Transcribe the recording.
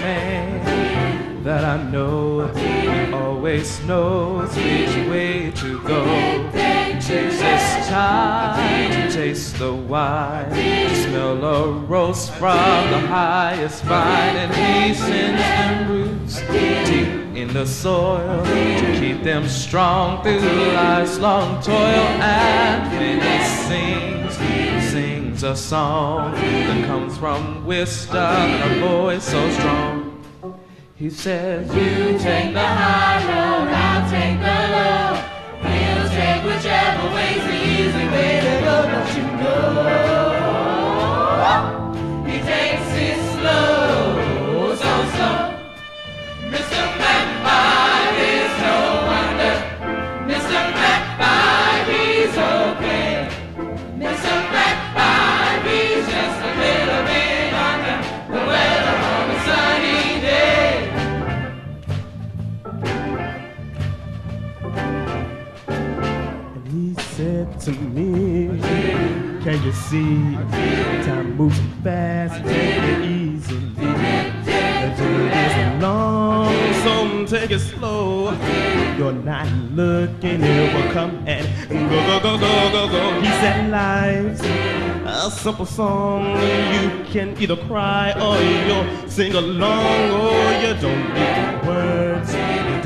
man that I know. Always knows which way to go. It's time to taste the wine, smell a rose from the highest vine, and he sends them roots deep in the soil to keep them strong through life's long toil. And then he sings, sings a song that comes from wisdom and a voice so strong. He says, You take the high road, I'll take the said to me, Can you see? Time moves fast, take it is long, so take it slow. You're not looking, it will come and go, go, go, go, go, go. He said, Life's a simple song. You can either cry or you'll sing along. or you don't need words, you